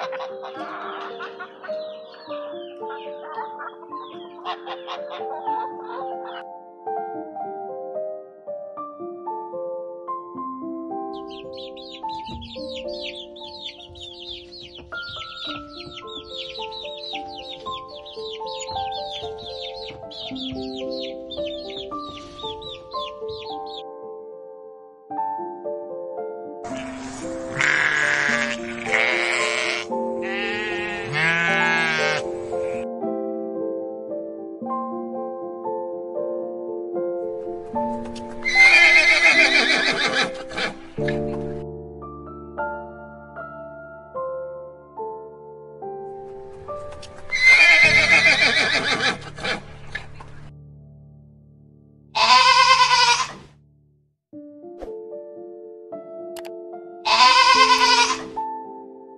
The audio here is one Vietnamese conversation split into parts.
Ha ha ha ha!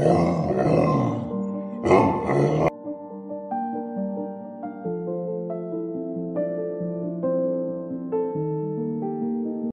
Oh,